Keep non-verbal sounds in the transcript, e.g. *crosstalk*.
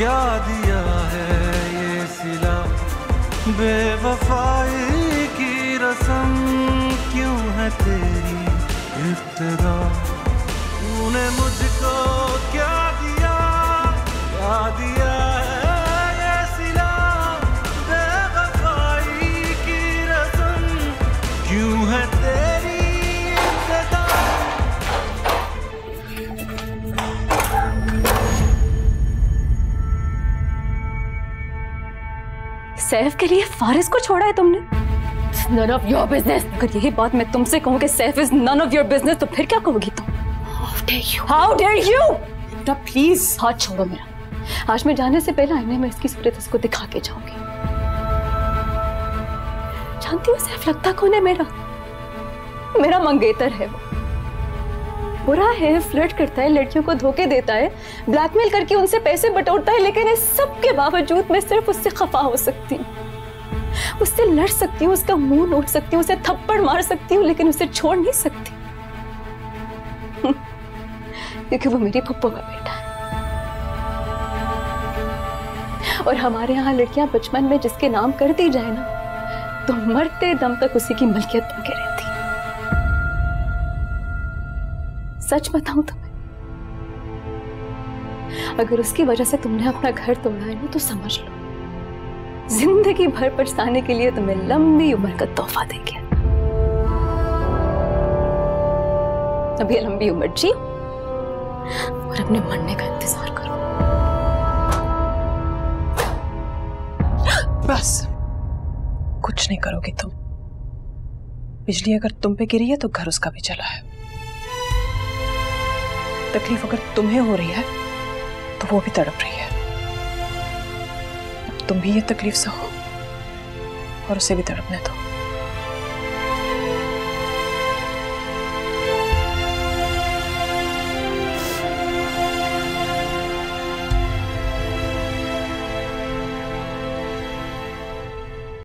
क्या दिया है ये सिला? बेवफाई की रसम क्यों है तेरी इब्तदा? सैफ के लिए फारिस को छोड़ा है तुमने? नन ऑफ़ योर बिज़नेस अगर यही बात मैं तुमसे कहूँ कि Saif is none of your business तो फिर क्या कहोगी तुम? हाउ डेयर यू प्लीज़ हाथ छोड़ो मेरा। आज मैं जाने से पहले आईने में इसकी सूरत इसको दिखा के जाऊँगी। जानती हो सैफ लगता कौन है मेरा? मेरा मंगेतर है वो। बुरा है फ्लर्ट करता है, लड़कियों को धोखे देता है ब्लैकमेल करके उनसे पैसे बटोरता है, लेकिन इस सब के बावजूद मैं सिर्फ़ उससे खफा हो सकती हूँ। उससे लड़ सकती हूँ, उसका मुँह नोट सकती हूँ, उसे थप्पड़ मार सकती हूँ, लेकिन उसे छोड़ नहीं सकती। *laughs* क्योंकि वो मेरी पप्पो का बेटा है। और हमारे यहाँ लड़कियाँ बचपन में जिसके नाम कर दी जाए ना तो मरते दम तक उसी की मलकियत बन के सच बताऊँ तुम्हें अगर उसकी वजह से तुमने अपना घर तोड़ा है ना तो समझ लो। ज़िंदगी भर पछताने के लिए तुम्हें लंबी उम्र का तोहफा देंगे अभी लंबी उम्र जी और अपने मरने का इंतज़ार करो। बस। कुछ नहीं करोगी तुम। बिजली अगर तुम पे गिरी है तो घर उसका भी चला है। तकलीफ़ अगर तुम्हें हो रही है तो वो भी तड़प रही है। तुम भी ये तकलीफ़ सहो और उसे भी तड़पने दो।